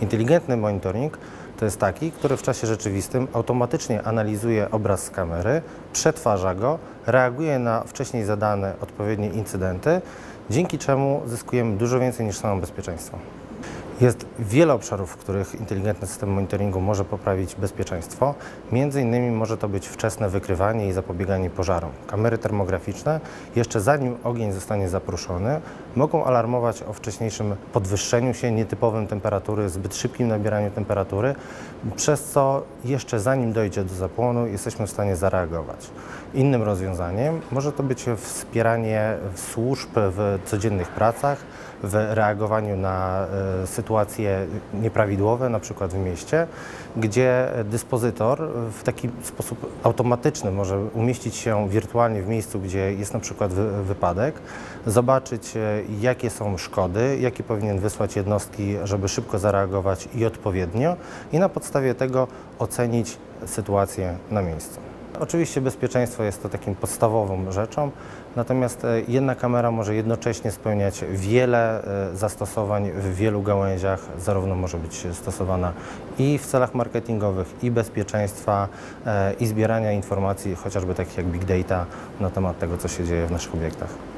Inteligentny monitoring to jest taki, który w czasie rzeczywistym automatycznie analizuje obraz z kamery, przetwarza go, reaguje na wcześniej zadane odpowiednie incydenty, dzięki czemu zyskujemy dużo więcej niż samo bezpieczeństwo. Jest wiele obszarów, w których inteligentny system monitoringu może poprawić bezpieczeństwo. Między innymi może to być wczesne wykrywanie i zapobieganie pożarom. Kamery termograficzne, jeszcze zanim ogień zostanie zapruszony, mogą alarmować o wcześniejszym podwyższeniu się nietypowym temperatury, zbyt szybkim nabieraniu temperatury, przez co jeszcze zanim dojdzie do zapłonu, jesteśmy w stanie zareagować. Innym rozwiązaniem może to być wspieranie służb w codziennych pracach, w reagowaniu na e, sytuacje nieprawidłowe, na przykład w mieście, gdzie dyspozytor w taki sposób automatyczny może umieścić się wirtualnie w miejscu, gdzie jest na przykład wy wypadek, zobaczyć e, jakie są szkody, jakie powinien wysłać jednostki, żeby szybko zareagować i odpowiednio i na podstawie tego ocenić sytuację na miejscu. Oczywiście bezpieczeństwo jest to takim podstawową rzeczą, natomiast e, jedna kamera może jednocześnie spełniać wiele e, zastosowań w wielu gałęziach, zarówno może być stosowana i w celach marketingowych, i bezpieczeństwa, e, i zbierania informacji, chociażby takich jak big data na temat tego, co się dzieje w naszych obiektach.